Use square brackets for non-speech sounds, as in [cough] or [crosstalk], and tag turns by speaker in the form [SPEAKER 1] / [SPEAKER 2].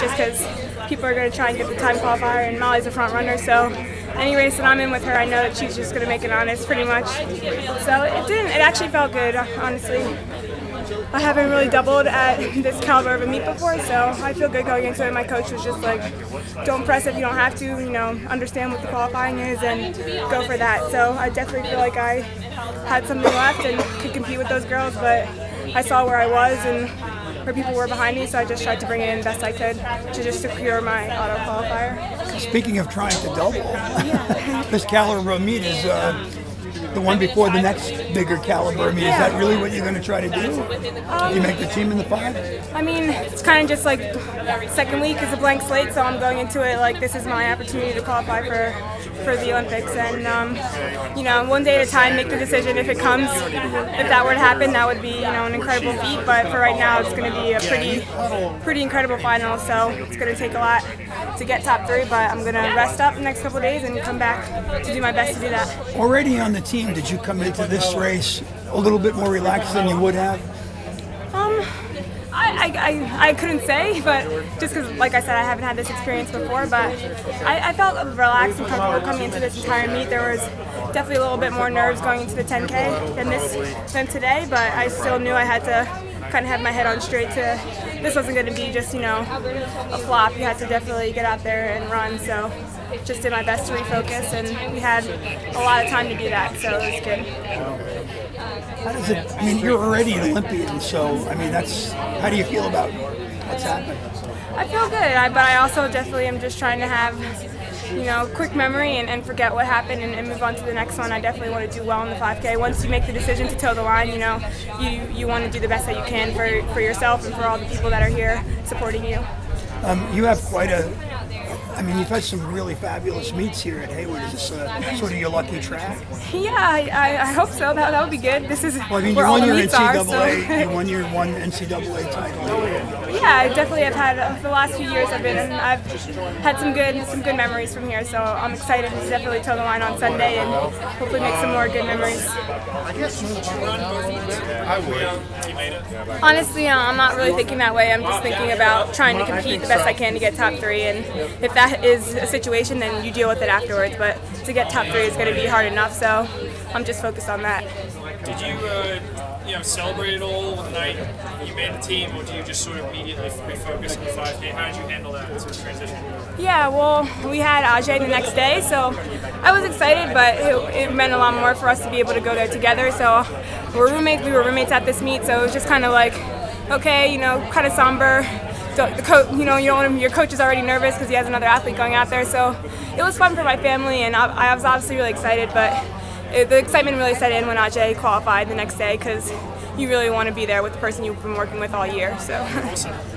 [SPEAKER 1] just because people are going to try and get the time qualifier, and Molly's a front runner. So any race that I'm in with her, I know that she's just going to make it honest, pretty much. So it didn't. It actually felt good, honestly. I haven't really doubled at [laughs] this caliber of a meet before, so I feel good going into it. My coach was just like, "Don't press if you don't have to. You know, understand what the qualifying is and go for that." So I definitely feel like I had something left and could compete with those girls, but I saw where I was and where people were behind me, so I just tried to bring it in best I could to just secure my auto qualifier.
[SPEAKER 2] Speaking of trying to double, [laughs] this meet is uh, the one before the next bigger caliber meet. Is that really what you're going to try to do? Um, you make the team in the five?
[SPEAKER 1] I mean, it's kind of just like second week is a blank slate, so I'm going into it like this is my opportunity to qualify for for the Olympics, and um, you know, one day at a time, make the decision if it comes. If that were to happen, that would be you know an incredible feat. But for right now, it's going to be a pretty pretty incredible final. So it's going to take a lot to get top three. But I'm going to rest up the next couple days and come back to do my best to do that.
[SPEAKER 2] Already on the team, did you come into this race a little bit more relaxed than you would have?
[SPEAKER 1] Um, I, I, I couldn't say, but just because, like I said, I haven't had this experience before, but I, I felt relaxed and comfortable coming into this entire meet. There was definitely a little bit more nerves going into the 10K than this than today, but I still knew I had to kind of had my head on straight to this wasn't going to be just, you know, a flop. You had to definitely get out there and run, so just did my best to refocus, and we had a lot of time to do that, so it was good.
[SPEAKER 2] How does it? I mean, you're already an Olympian, so I mean, that's how do you feel about what's happened?
[SPEAKER 1] I feel good, I, but I also definitely am just trying to have you know, quick memory and, and forget what happened and, and, move on to the next one. I definitely want to do well in the 5K. Once you make the decision to toe the line, you know, you, you want to do the best that you can for, for yourself and for all the people that are here supporting you.
[SPEAKER 2] Um, you have quite a I mean, you've had some really fabulous meets here at Hayward. Is this uh, sort of your lucky track?
[SPEAKER 1] Yeah, I, I, hope so. That, that would be good. This is
[SPEAKER 2] well, I mean,
[SPEAKER 1] where
[SPEAKER 2] you won
[SPEAKER 1] the
[SPEAKER 2] your NCAA.
[SPEAKER 1] Are, so.
[SPEAKER 2] you won your one NCAA title. [laughs]
[SPEAKER 1] Yeah, I definitely have had uh, the last few years. I've been I've had some good some good memories from here. So I'm excited to definitely toe the line on Sunday and hopefully make some more good memories.
[SPEAKER 3] I would.
[SPEAKER 1] Honestly, uh, I'm not really thinking that way. I'm just thinking about trying to compete the best I can to get top three. And if that is a situation, then you deal with it afterwards. But to get top three is going to be hard enough. So I'm just focused on that.
[SPEAKER 3] Did you, uh, you know, celebrate it all the night you made the team, or do you just sort of immediately refocus on the 5K? How did you handle that transition?
[SPEAKER 1] Yeah, well, we had Ajeé the next day, so I was excited, but it, it, meant a lot more for us to be able to go there together. So we're roommates. We were roommates at this meet, so it was just kind of like, okay, you know, kind of somber. The coach, you know, you don't want your coach is already nervous because he has another athlete going out there. So it was fun for my family, and I, I was obviously really excited, but it, the excitement really set in when Ajeé qualified the next day because you really want to be there with the person you've been working with all year. So. [laughs]